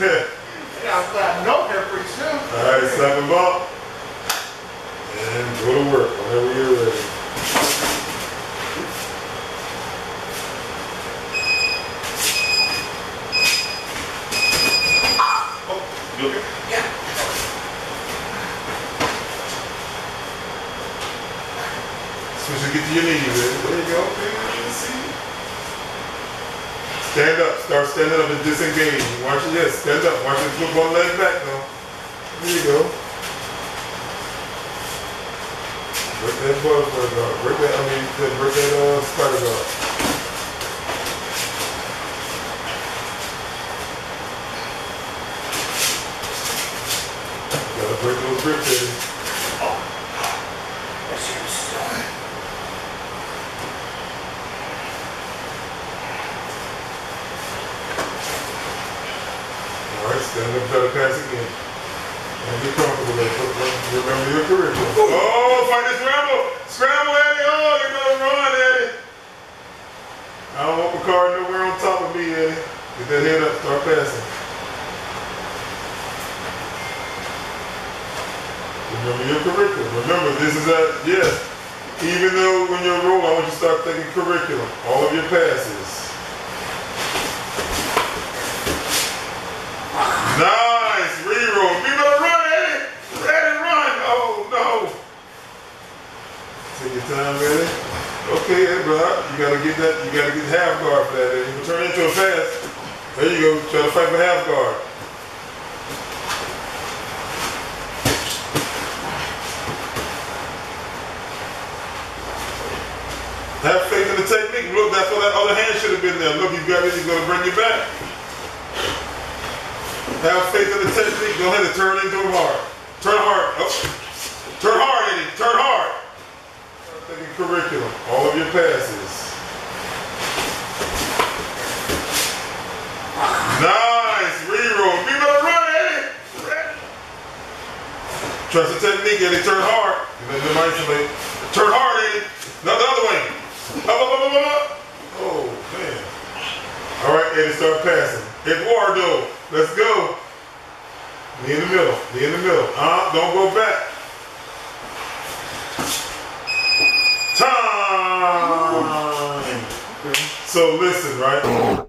yeah, I'm. All right, snap them up. And go to work whenever you're ready. Oh, you okay? Yeah. Get to your knee, man. There you go. Stand up. Start standing up and disengage. Watch it. Yes, stand up. Watch it flip one leg back now. There you go. Break that butterfly guard. Break that, I mean, break that uh, spider guard. Gotta break those grips, baby. That's your son. Stand up, try to pass again. And get comfortable there. Remember your curriculum. Oh, fight this scramble! Scramble, Eddie! Oh, you know run, Eddie! I don't want Picard nowhere on top of me, Eddie. Get that head up, start passing. Remember your curriculum. Remember, this is a, yes, even though when you're rolling, I want you to start thinking curriculum. All of your passes. Nice, reroll. We better run, Eddie. Ready, run. Oh no. Time, Eddie. Okay, but you gotta get that. You gotta get half guard for that, Eddie. You turn into a fast, There you go. Try to fight for half guard. Have faith in the technique. Look, that's where that other hand should have been there. Look, you got it. He's gonna bring you back. Have faith in the technique. Go ahead and turn into him hard. Turn hard. Oh. Turn hard, Eddie. Turn hard. Start thinking curriculum. All of your passes. Nice. Reroll. We better run, Eddie. Trust the technique, Eddie. Turn hard. Then them isolate. Turn hard, Eddie. Not the other way. Up, up, up, up, up. Oh, man. All right, Eddie, start passing. Eduardo, let's go. Knee in the middle. Knee in the middle. Uh, don't go back. Time. So listen, right?